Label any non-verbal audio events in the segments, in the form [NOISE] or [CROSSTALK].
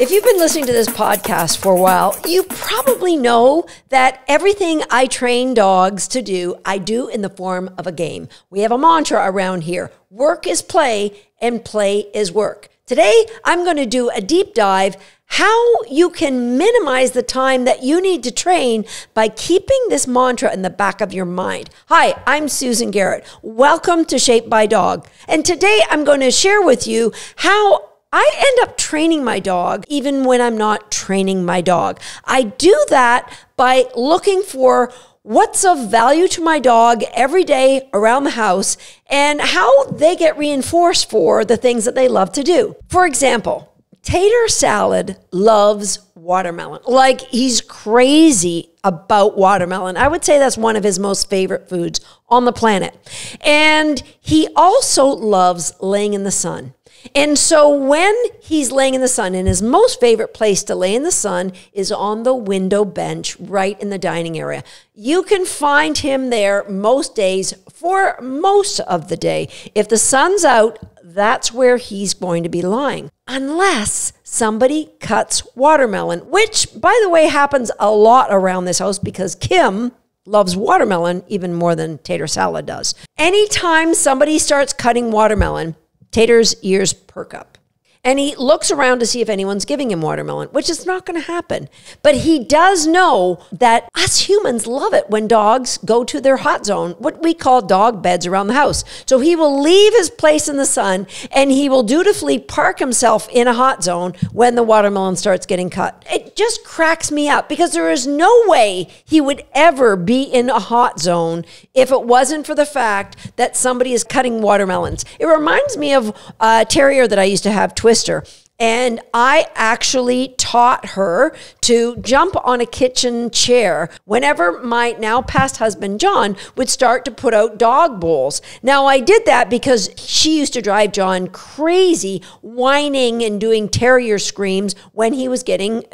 If you've been listening to this podcast for a while, you probably know that everything I train dogs to do, I do in the form of a game. We have a mantra around here work is play, and play is work. Today, I'm going to do a deep dive how you can minimize the time that you need to train by keeping this mantra in the back of your mind. Hi, I'm Susan Garrett. Welcome to Shaped by Dog. And today I'm going to share with you how I end up training my dog even when I'm not training my dog. I do that by looking for what's of value to my dog every day around the house and how they get reinforced for the things that they love to do. For example, Tater Salad loves watermelon. Like he's crazy about watermelon. I would say that's one of his most favorite foods on the planet. And he also loves laying in the sun. And so when he's laying in the sun, and his most favorite place to lay in the sun is on the window bench right in the dining area. You can find him there most days for most of the day. If the sun's out, that's where he's going to be lying. Unless somebody cuts watermelon, which, by the way, happens a lot around this house because Kim loves watermelon even more than tater salad does. Anytime somebody starts cutting watermelon, Tater's ears perk up. And he looks around to see if anyone's giving him watermelon, which is not going to happen. But he does know that us humans love it when dogs go to their hot zone, what we call dog beds around the house. So he will leave his place in the sun and he will dutifully park himself in a hot zone when the watermelon starts getting cut. It just cracks me up because there is no way he would ever be in a hot zone if it wasn't for the fact that somebody is cutting watermelons. It reminds me of a terrier that I used to have, Twister. And I actually taught her to jump on a kitchen chair whenever my now past husband, John, would start to put out dog bowls. Now, I did that because she used to drive John crazy, whining and doing terrier screams when he was getting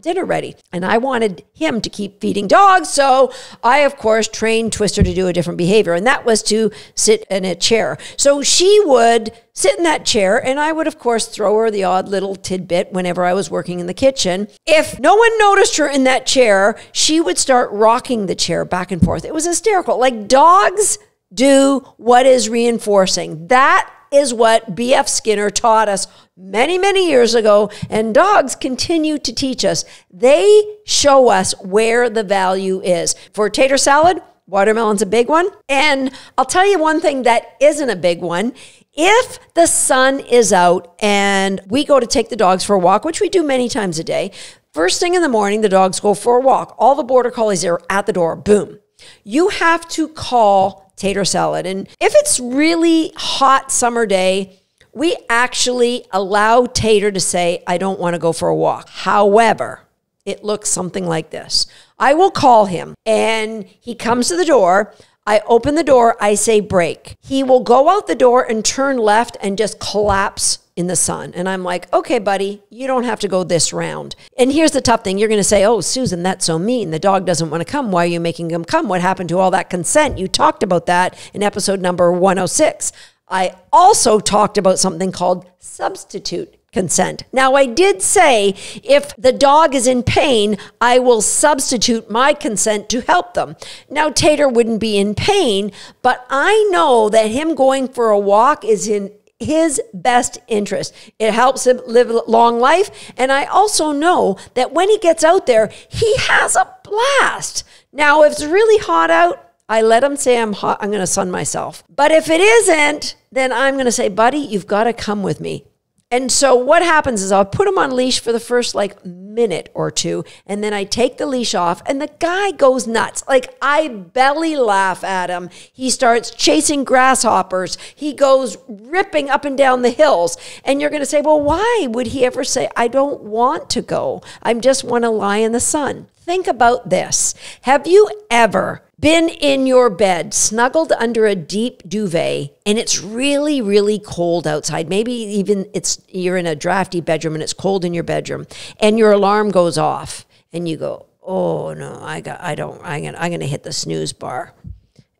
dinner ready. And I wanted him to keep feeding dogs. So I, of course, trained Twister to do a different behavior, and that was to sit in a chair. So she would sit in that chair, and I would, of course, throw her the odd little tidbit whenever I was working in the kitchen. If no one noticed her in that chair, she would start rocking the chair back and forth. It was hysterical. Like dogs do what is reinforcing. That is what B.F. Skinner taught us many, many years ago, and dogs continue to teach us. They show us where the value is. For tater salad, watermelon's a big one. And I'll tell you one thing that isn't a big one if the sun is out and we go to take the dogs for a walk, which we do many times a day, first thing in the morning, the dogs go for a walk. All the border collies are at the door. Boom. You have to call tater salad. And if it's really hot summer day, we actually allow Tater to say, I don't want to go for a walk. However, it looks something like this. I will call him and he comes to the door. I open the door, I say break. He will go out the door and turn left and just collapse in the sun. And I'm like, okay, buddy, you don't have to go this round. And here's the tough thing you're going to say, oh, Susan, that's so mean. The dog doesn't want to come. Why are you making him come? What happened to all that consent? You talked about that in episode number 106. I also talked about something called substitute consent. Now, I did say if the dog is in pain, I will substitute my consent to help them. Now, Tater wouldn't be in pain, but I know that him going for a walk is in his best interest. It helps him live a long life. And I also know that when he gets out there, he has a blast. Now, if it's really hot out, I let him say I'm hot, I'm going to sun myself. But if it isn't, then I'm going to say, buddy, you've got to come with me. And so what happens is I'll put him on leash for the first like minute or two, and then I take the leash off, and the guy goes nuts. Like I belly laugh at him. He starts chasing grasshoppers. He goes ripping up and down the hills. And you're going to say, well, why would he ever say, I don't want to go? I just want to lie in the sun. Think about this. Have you ever been in your bed, snuggled under a deep duvet, and it's really, really cold outside. Maybe even it's you're in a drafty bedroom and it's cold in your bedroom, and your alarm goes off, and you go, "Oh no, I got, I don't, I'm gonna, I'm gonna hit the snooze bar."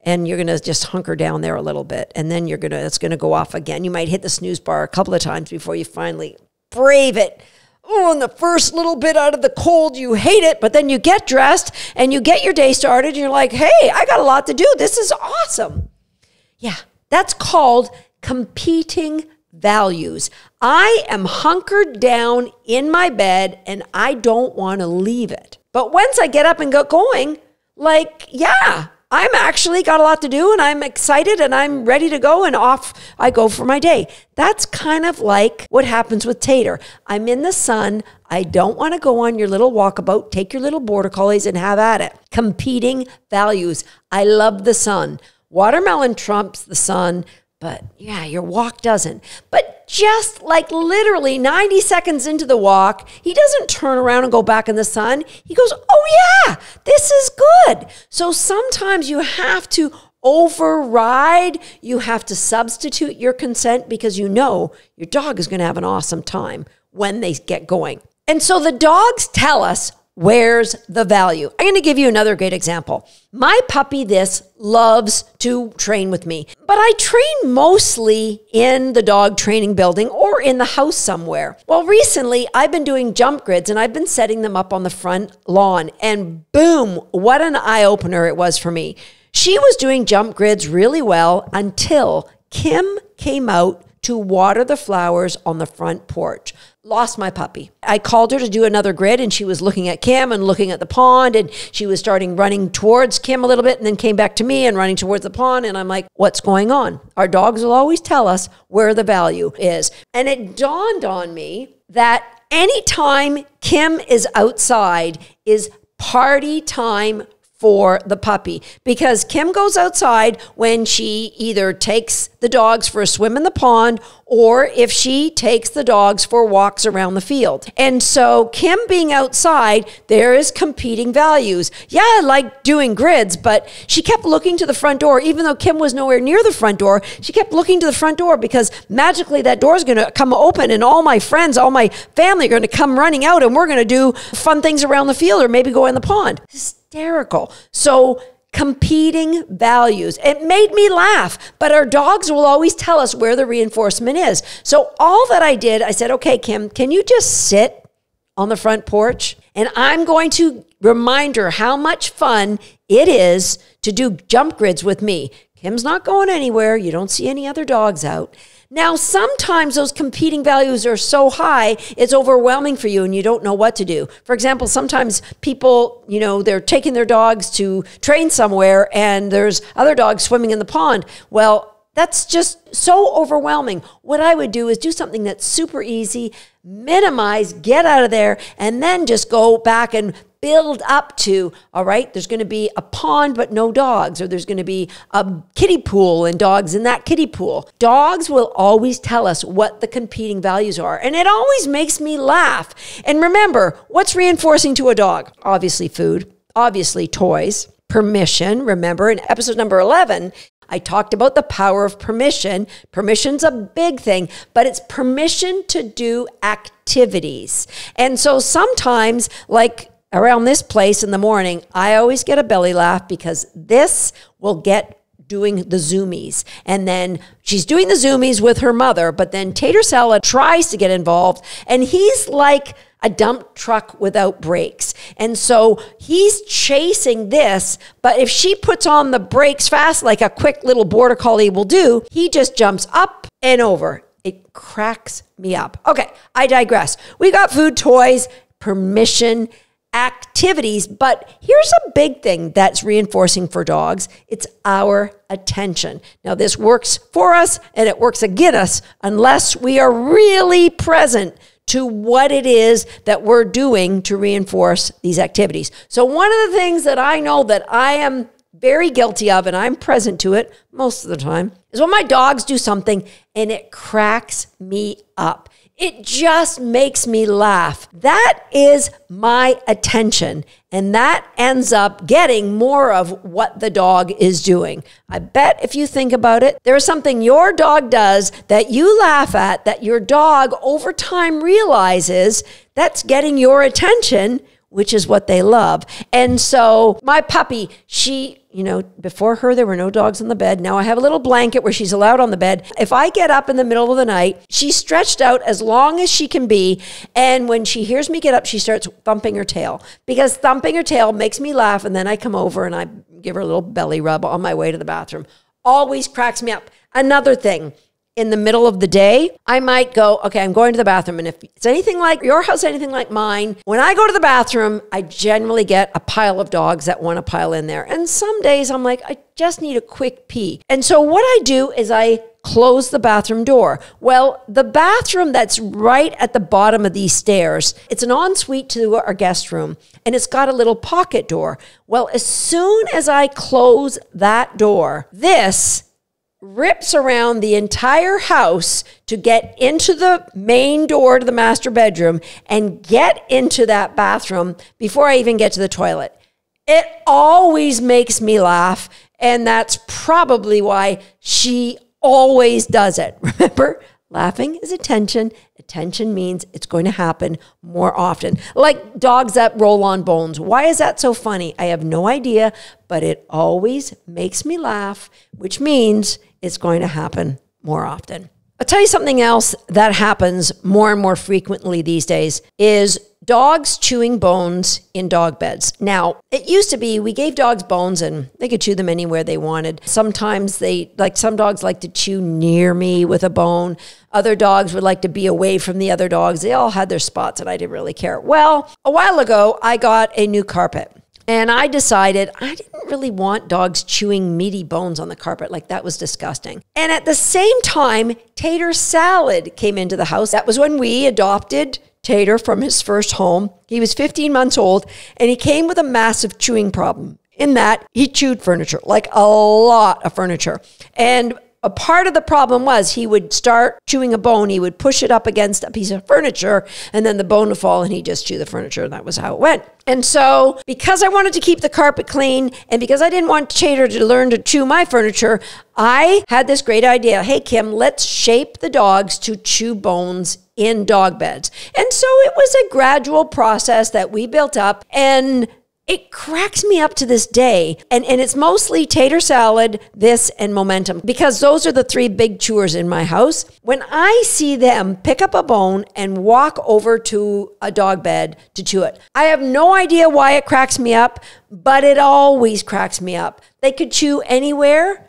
And you're gonna just hunker down there a little bit, and then you're gonna, it's gonna go off again. You might hit the snooze bar a couple of times before you finally brave it oh, in the first little bit out of the cold, you hate it, but then you get dressed and you get your day started and you're like, hey, I got a lot to do. This is awesome. Yeah, that's called competing values. I am hunkered down in my bed and I don't want to leave it. But once I get up and get going, like, yeah, I'm actually got a lot to do and I'm excited and I'm ready to go and off I go for my day. That's kind of like what happens with Tater. I'm in the sun. I don't want to go on your little walkabout. Take your little border collies and have at it. Competing values. I love the sun. Watermelon trumps the sun. But yeah, your walk doesn't. But just like literally 90 seconds into the walk, he doesn't turn around and go back in the sun. He goes, Oh, yeah, this is good. So sometimes you have to override, you have to substitute your consent because you know your dog is going to have an awesome time when they get going. And so the dogs tell us Where's the value? I'm going to give you another great example. My puppy, this, loves to train with me, but I train mostly in the dog training building or in the house somewhere. Well, recently I've been doing jump grids and I've been setting them up on the front lawn, and boom, what an eye opener it was for me. She was doing jump grids really well until Kim came out to water the flowers on the front porch. Lost my puppy. I called her to do another grid and she was looking at Kim and looking at the pond and she was starting running towards Kim a little bit and then came back to me and running towards the pond. And I'm like, what's going on? Our dogs will always tell us where the value is. And it dawned on me that anytime Kim is outside is party time for the puppy. Because Kim goes outside when she either takes the dogs for a swim in the pond or if she takes the dogs for walks around the field. And so, Kim being outside, there is competing values. Yeah, I like doing grids, but she kept looking to the front door, even though Kim was nowhere near the front door. She kept looking to the front door because magically that door is going to come open, and all my friends, all my family are going to come running out, and we're going to do fun things around the field or maybe go in the pond hysterical. So, competing values. It made me laugh, but our dogs will always tell us where the reinforcement is. So, all that I did, I said, okay, Kim, can you just sit on the front porch? And I'm going to remind her how much fun it is to do jump grids with me. Kim's not going anywhere. You don't see any other dogs out. Now, sometimes those competing values are so high, it's overwhelming for you and you don't know what to do. For example, sometimes people, you know, they're taking their dogs to train somewhere and there's other dogs swimming in the pond. Well, that's just so overwhelming. What I would do is do something that's super easy, minimize, get out of there, and then just go back and build up to, all right, there's going to be a pond but no dogs, or there's going to be a kiddie pool and dogs in that kiddie pool. Dogs will always tell us what the competing values are, and it always makes me laugh. And remember, what's reinforcing to a dog? Obviously, food, obviously, toys. Permission. Remember in episode number 11, I talked about the power of permission. Permission's a big thing, but it's permission to do activities. And so sometimes, like around this place in the morning, I always get a belly laugh because this will get doing the zoomies. And then she's doing the zoomies with her mother, but then Tater Salad tries to get involved, and he's like, a dump truck without brakes. And so he's chasing this, but if she puts on the brakes fast, like a quick little border collie will do, he just jumps up and over. It cracks me up. Okay, I digress. We got food, toys, permission, activities, but here's a big thing that's reinforcing for dogs it's our attention. Now, this works for us and it works against us unless we are really present to what it is that we're doing to reinforce these activities. So, one of the things that I know that I am very guilty of, and I'm present to it most of the time, is when my dogs do something and it cracks me up. It just makes me laugh. That is my attention. And that ends up getting more of what the dog is doing. I bet if you think about it, there's something your dog does that you laugh at that your dog over time realizes that's getting your attention which is what they love. And so my puppy, she, you know, before her, there were no dogs on the bed. Now I have a little blanket where she's allowed on the bed. If I get up in the middle of the night, she's stretched out as long as she can be. And when she hears me get up, she starts thumping her tail because thumping her tail makes me laugh. And then I come over and I give her a little belly rub on my way to the bathroom. Always cracks me up. Another thing, in the middle of the day, I might go, okay, I'm going to the bathroom. And if it's anything like your house, anything like mine, when I go to the bathroom, I generally get a pile of dogs that want to pile in there. And some days I'm like, I just need a quick pee. And so what I do is I close the bathroom door. Well, the bathroom that's right at the bottom of these stairs, it's an ensuite to our guest room and it's got a little pocket door. Well, as soon as I close that door, this rips around the entire house to get into the main door to the master bedroom and get into that bathroom before I even get to the toilet. It always makes me laugh. And that's probably why she always does it. [LAUGHS] Remember, laughing is attention. Attention means it's going to happen more often. Like dogs that roll on bones. Why is that so funny? I have no idea, but it always makes me laugh, which means it's going to happen more often. I'll tell you something else that happens more and more frequently these days is dogs chewing bones in dog beds. Now, it used to be we gave dogs bones and they could chew them anywhere they wanted. Sometimes they, like some dogs, like to chew near me with a bone. Other dogs would like to be away from the other dogs. They all had their spots and I didn't really care. Well, a while ago, I got a new carpet. And I decided I didn't really want dogs chewing meaty bones on the carpet. Like that was disgusting. And at the same time, Tater Salad came into the house. That was when we adopted Tater from his first home. He was 15 months old and he came with a massive chewing problem. In that, he chewed furniture, like a lot of furniture. And a part of the problem was he would start chewing a bone, he would push it up against a piece of furniture, and then the bone would fall and he'd just chew the furniture. And that was how it went. And so, because I wanted to keep the carpet clean and because I didn't want Tater to learn to chew my furniture, I had this great idea. Hey, Kim, let's shape the dogs to chew bones in dog beds. And so it was a gradual process that we built up. And it cracks me up to this day. And, and it's mostly tater salad, this, and momentum because those are the three big chewers in my house. When I see them pick up a bone and walk over to a dog bed to chew it, I have no idea why it cracks me up, but it always cracks me up. They could chew anywhere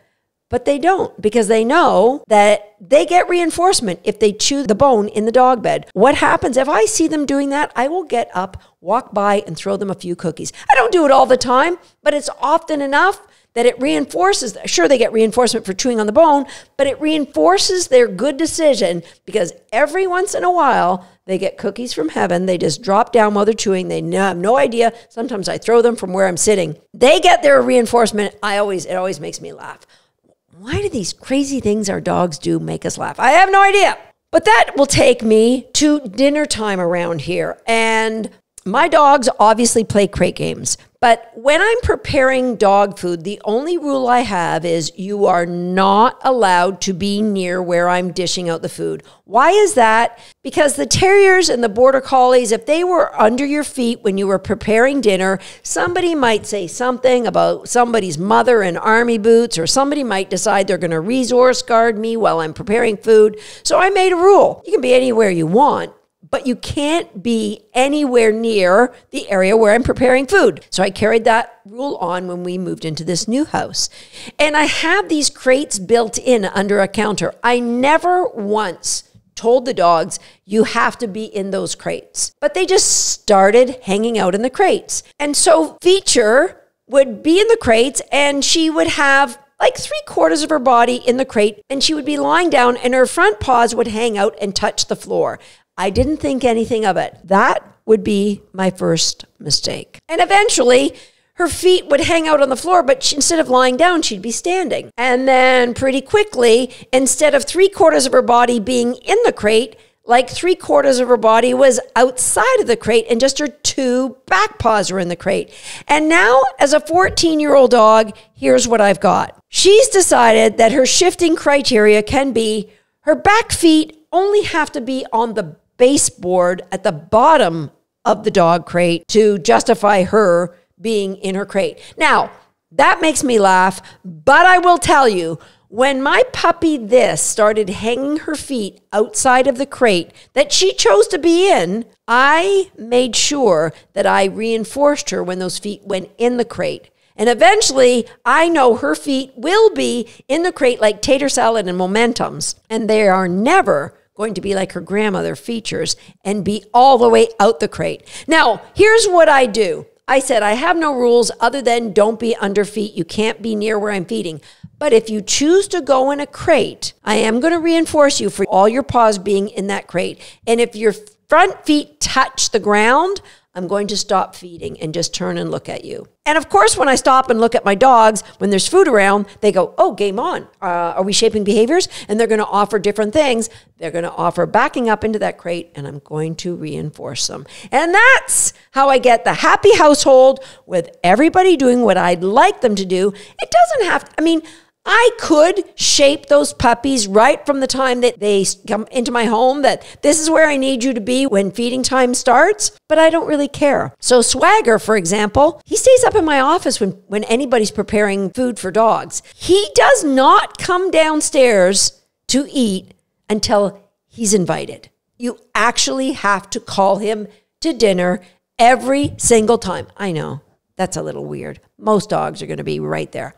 but they don't because they know that they get reinforcement if they chew the bone in the dog bed. What happens if I see them doing that? I will get up, walk by, and throw them a few cookies. I don't do it all the time, but it's often enough that it reinforces, sure, they get reinforcement for chewing on the bone, but it reinforces their good decision because every once in a while, they get cookies from heaven. They just drop down while they're chewing. They have no idea. Sometimes I throw them from where I'm sitting. They get their reinforcement. I always, it always makes me laugh why do these crazy things our dogs do make us laugh? I have no idea. But that will take me to dinner time around here. And my dogs obviously play crate games, but when I'm preparing dog food, the only rule I have is you are not allowed to be near where I'm dishing out the food. Why is that? Because the terriers and the border collies, if they were under your feet when you were preparing dinner, somebody might say something about somebody's mother in army boots, or somebody might decide they're going to resource guard me while I'm preparing food. So I made a rule. You can be anywhere you want, but you can't be anywhere near the area where I'm preparing food. So I carried that rule on when we moved into this new house. And I have these crates built in under a counter. I never once told the dogs, you have to be in those crates. But they just started hanging out in the crates. And so Feature would be in the crates and she would have like three quarters of her body in the crate, and she would be lying down, and her front paws would hang out and touch the floor. I didn't think anything of it. That would be my first mistake. And eventually, her feet would hang out on the floor, but she, instead of lying down, she'd be standing. And then, pretty quickly, instead of three quarters of her body being in the crate, like three quarters of her body was outside of the crate, and just her two back paws were in the crate. And now, as a 14 year old dog, here's what I've got. She's decided that her shifting criteria can be her back feet only have to be on the baseboard at the bottom of the dog crate to justify her being in her crate. Now, that makes me laugh, but I will tell you, when my puppy this started hanging her feet outside of the crate that she chose to be in, I made sure that I reinforced her when those feet went in the crate. And eventually, I know her feet will be in the crate like tater salad and momentums, and they are never going to be like her grandmother features and be all the way out the crate. Now, here's what I do. I said, I have no rules other than don't be under feet. You can't be near where I'm feeding. But if you choose to go in a crate, I am going to reinforce you for all your paws being in that crate. And if your front feet touch the ground, I'm going to stop feeding and just turn and look at you. And of course, when I stop and look at my dogs, when there's food around, they go, Oh, game on. Uh, are we shaping behaviors? And they're going to offer different things. They're going to offer backing up into that crate, and I'm going to reinforce them. And that's how I get the happy household with everybody doing what I'd like them to do. It doesn't have, to, I mean, I could shape those puppies right from the time that they come into my home that this is where I need you to be when feeding time starts, but I don't really care. So Swagger, for example, he stays up in my office when, when anybody's preparing food for dogs. He does not come downstairs to eat until he's invited. You actually have to call him to dinner every single time. I know that's a little weird. Most dogs are going to be right there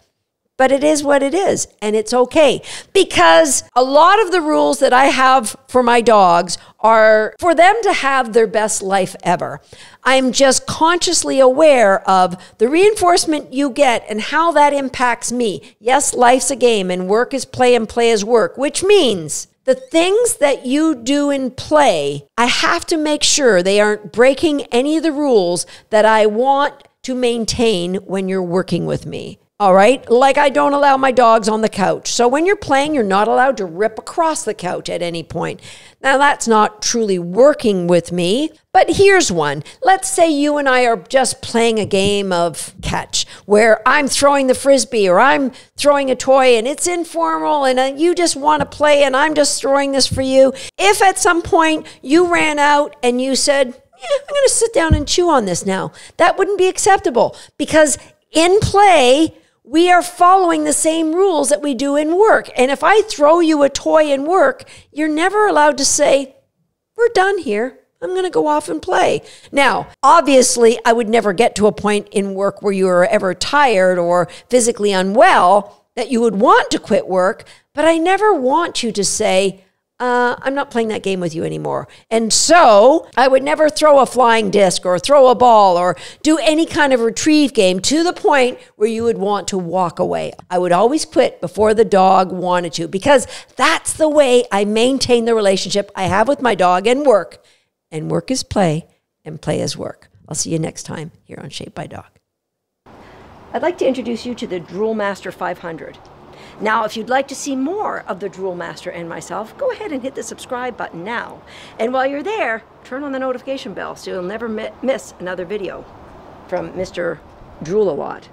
but it is what it is and it's okay because a lot of the rules that I have for my dogs are for them to have their best life ever. I'm just consciously aware of the reinforcement you get and how that impacts me. Yes, life's a game and work is play and play is work, which means the things that you do in play, I have to make sure they aren't breaking any of the rules that I want to maintain when you're working with me. All right. Like I don't allow my dogs on the couch. So when you're playing, you're not allowed to rip across the couch at any point. Now, that's not truly working with me, but here's one. Let's say you and I are just playing a game of catch where I'm throwing the frisbee or I'm throwing a toy and it's informal and uh, you just want to play and I'm just throwing this for you. If at some point you ran out and you said, I'm going to sit down and chew on this now. That wouldn't be acceptable because in play, we are following the same rules that we do in work. And if I throw you a toy in work, you're never allowed to say, We're done here. I'm going to go off and play. Now, obviously, I would never get to a point in work where you are ever tired or physically unwell that you would want to quit work, but I never want you to say, uh, I'm not playing that game with you anymore. And so I would never throw a flying disc or throw a ball or do any kind of retrieve game to the point where you would want to walk away. I would always quit before the dog wanted to because that's the way I maintain the relationship I have with my dog and work. And work is play and play is work. I'll see you next time here on Shaped by Dog. I'd like to introduce you to the Drool Master 500. Now, if you'd like to see more of the Drool Master and myself, go ahead and hit the subscribe button now. And while you're there, turn on the notification bell so you'll never miss another video from Mr. Drool a lot.